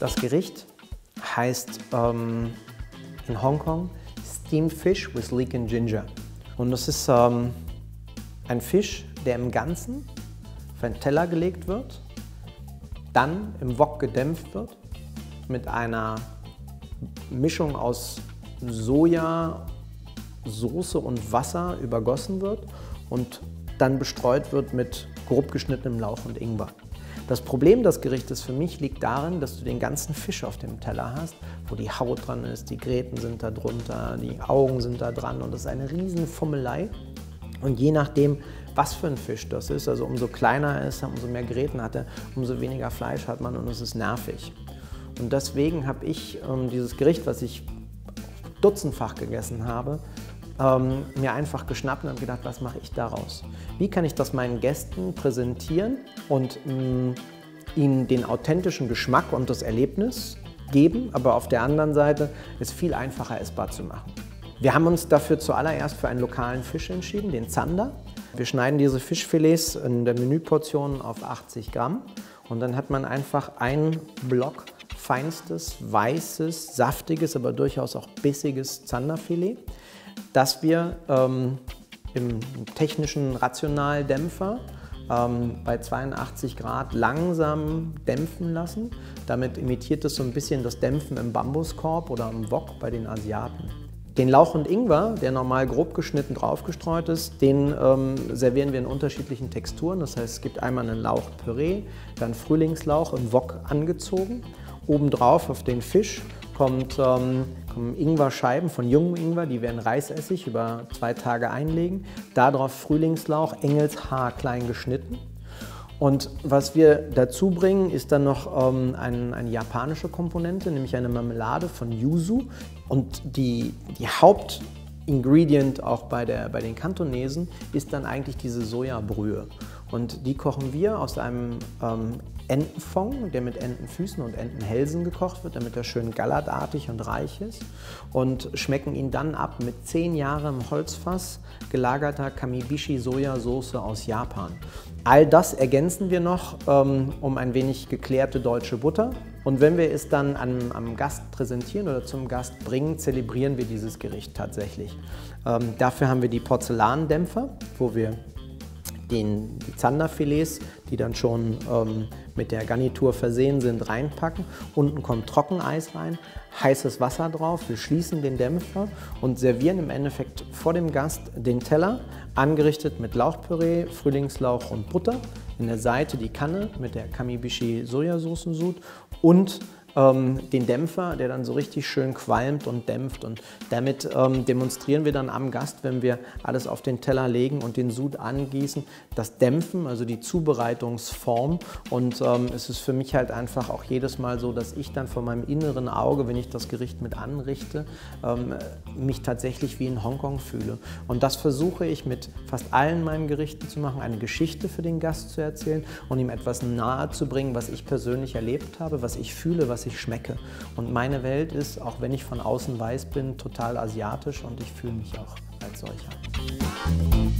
Das Gericht heißt ähm, in Hongkong Steamed Fish with Leek and Ginger. Und das ist ähm, ein Fisch, der im Ganzen auf einen Teller gelegt wird, dann im Wok gedämpft wird, mit einer Mischung aus Soja, Soße und Wasser übergossen wird und dann bestreut wird mit grob geschnittenem Lauch und Ingwer. Das Problem des Gerichtes für mich liegt darin, dass du den ganzen Fisch auf dem Teller hast, wo die Haut dran ist, die Gräten sind da drunter, die Augen sind da dran und das ist eine riesen Fummelei. Und je nachdem, was für ein Fisch das ist, also umso kleiner er ist, umso mehr Gräten hat er, umso weniger Fleisch hat man und es ist nervig. Und deswegen habe ich ähm, dieses Gericht, was ich dutzendfach gegessen habe, ähm, mir einfach geschnappt und habe gedacht, was mache ich daraus? Wie kann ich das meinen Gästen präsentieren und mh, mm, ihnen den authentischen Geschmack und das Erlebnis geben, aber auf der anderen Seite es viel einfacher essbar zu machen. Wir haben uns dafür zuallererst für einen lokalen Fisch entschieden, den Zander. Wir schneiden diese Fischfilets in der Menüportion auf 80 Gramm und dann hat man einfach einen Block feinstes, weißes, saftiges, aber durchaus auch bissiges Zanderfilet, das wir ähm, im technischen Rationaldämpfer ähm, bei 82 Grad langsam dämpfen lassen. Damit imitiert es so ein bisschen das Dämpfen im Bambuskorb oder im Wok bei den Asiaten. Den Lauch und Ingwer, der normal grob geschnitten draufgestreut ist, den ähm, servieren wir in unterschiedlichen Texturen. Das heißt, es gibt einmal einen Lauchpüree, dann Frühlingslauch im Wok angezogen. Obendrauf auf den Fisch kommt, ähm, kommen Ingwerscheiben von jungem Ingwer, die werden Reisessig über zwei Tage einlegen. Darauf Frühlingslauch, Engelshaar klein geschnitten. Und was wir dazu bringen, ist dann noch ähm, ein, eine japanische Komponente, nämlich eine Marmelade von Yuzu. Und die, die Hauptingredient auch bei, der, bei den Kantonesen ist dann eigentlich diese Sojabrühe. Und die kochen wir aus einem ähm, Entenfond, der mit Entenfüßen und Entenhälsen gekocht wird, damit er schön gallertartig und reich ist. Und schmecken ihn dann ab mit zehn Jahren im Holzfass gelagerter Kamibishi Sojasauce aus Japan. All das ergänzen wir noch ähm, um ein wenig geklärte deutsche Butter. Und wenn wir es dann am, am, Gast präsentieren oder zum Gast bringen, zelebrieren wir dieses Gericht tatsächlich. Ähm, dafür haben wir die Porzellandämpfer, wo wir den, die Zanderfilets, die dann schon ähm, mit der Garnitur versehen sind, reinpacken. Unten kommt Trockeneis rein, heißes Wasser drauf. Wir schließen den Dämpfer und servieren im Endeffekt vor dem Gast den Teller, angerichtet mit Lauchpüree, Frühlingslauch und Butter. In der Seite die Kanne mit der Kamibishi Sojasaucensud und ähm, den Dämpfer, der dann so richtig schön qualmt und dämpft. Und damit ähm, demonstrieren wir dann am Gast, wenn wir alles auf den Teller legen und den Sud angießen, das Dämpfen, also die Zubereitungsform. Und ähm, es ist für mich halt einfach auch jedes Mal so, dass ich dann vor meinem inneren Auge, wenn ich das Gericht mit anrichte, ähm, mich tatsächlich wie in Hongkong fühle. Und das versuche ich mit fast allen meinen Gerichten zu machen, eine Geschichte für den Gast zu erzählen und ihm etwas nahe zu bringen, was ich persönlich erlebt habe, was ich fühle, was was ich schmecke. Und meine Welt ist, auch wenn ich von außen weiß bin, total asiatisch und ich fühle mich auch als solcher.